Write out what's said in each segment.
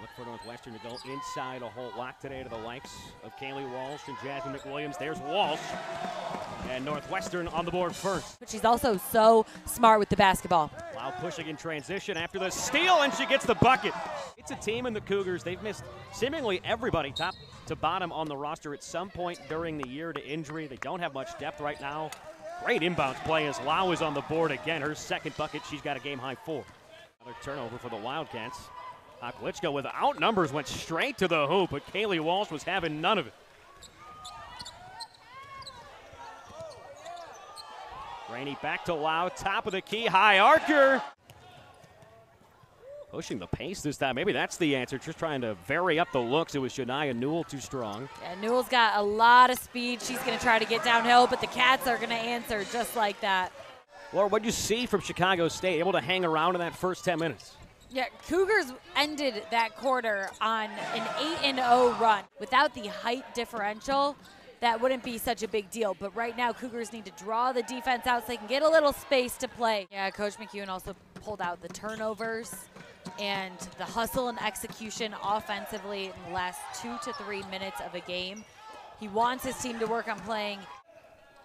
Look for Northwestern to go inside a whole lot today to the likes of Caileigh Walsh and Jasmine McWilliams. There's Walsh. And Northwestern on the board first. But she's also so smart with the basketball. Wow, pushing in transition after the steal, and she gets the bucket. It's a team in the Cougars. They've missed seemingly everybody, top to bottom, on the roster at some point during the year to injury. They don't have much depth right now. Great inbounds play as Lau is on the board again. Her second bucket, she's got a game high four. Another turnover for the Wildcats. Oklichka without numbers went straight to the hoop, but Caileigh Walsh was having none of it. Rainey back to Lau, top of the key, high archer. Pushing the pace this time. Maybe that's the answer. Just trying to vary up the looks. It was Shania Newell too strong. Yeah, Newell's got a lot of speed. She's going to try to get downhill, but the Cats are going to answer just like that. Laura, what did you see from Chicago State? Able to hang around in that first 10 minutes? Yeah, Cougars ended that quarter on an 8 and 0 run. Without the height differential, that wouldn't be such a big deal. But right now, Cougars need to draw the defense out so they can get a little space to play. Yeah, Coach McKeown also pulled out the turnovers and the hustle and execution offensively in the last two to three minutes of a game. He wants his team to work on playing.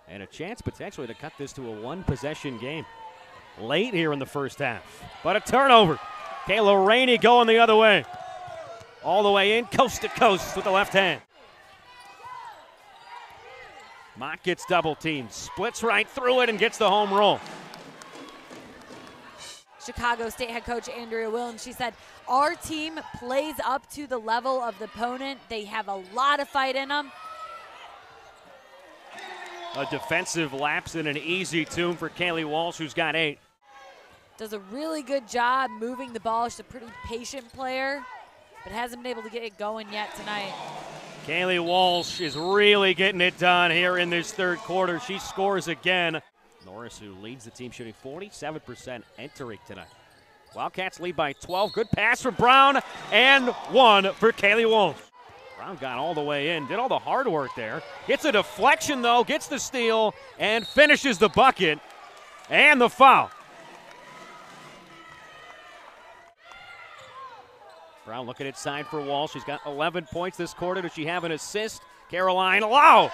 And a chance potentially to cut this to a one possession game late here in the first half. But a turnover. Kaylah Rainey going the other way. All the way in, coast to coast with the left hand. Mock gets double teamed, splits right through it, and gets the home roll. Chicago State head coach Andrea Williams. She said, Our team plays up to the level of the opponent. They have a lot of fight in them. A defensive lapse and an easy tune for Caileigh Walsh, who's got eight. Does a really good job moving the ball. She's a pretty patient player, but hasn't been able to get it going yet tonight. Caileigh Walsh is really getting it done here in this third quarter. She scores again. Norris, who leads the team, shooting 47% entering tonight. Wildcats lead by 12. Good pass from Brown, and one for Caileigh Walsh. Brown got all the way in, did all the hard work there. Gets a deflection, though, gets the steal, and finishes the bucket and the foul. Brown looking at inside for Wall. She's got 11 points this quarter. Does she have an assist? Caroline Lau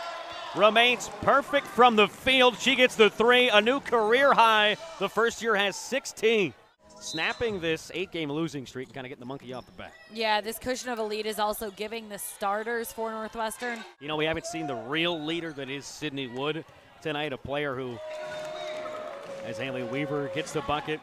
remains perfect from the field. She gets the three, a new career high. The first year has 16. Snapping this eight game losing streak and kind of getting the monkey off the back. Yeah, this cushion of a lead is also giving the starters for Northwestern. You know, we haven't seen the real leader that is Sydney Wood tonight, a player who, as Hailey Weaver gets the bucket,